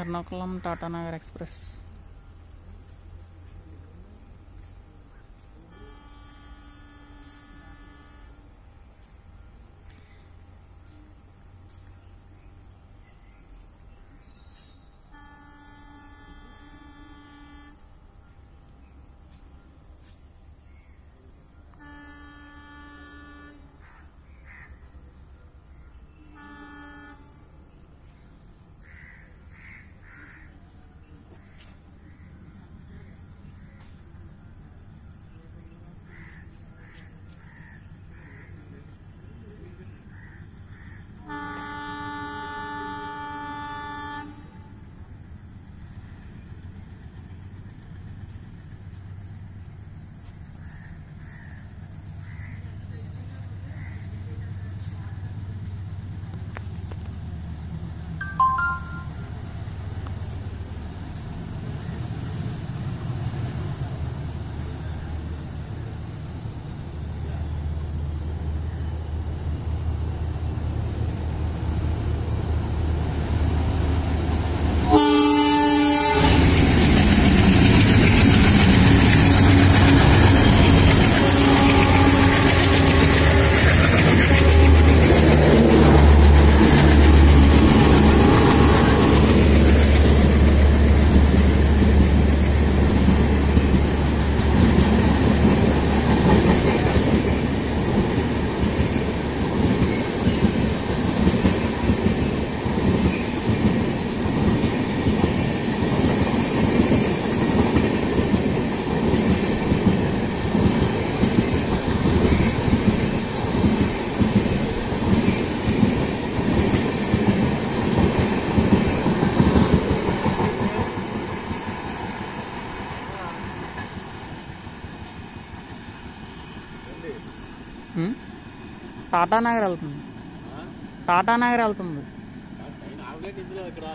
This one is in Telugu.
എറണാകുളം ടാറ്റാനഗർ എക്സ്പ്രസ്. టాటానగర్ వెళ్తుంది. టాటానగర్ వెళ్తుంది. ట్రైన్ ఆగలేదు ఇక్కడ?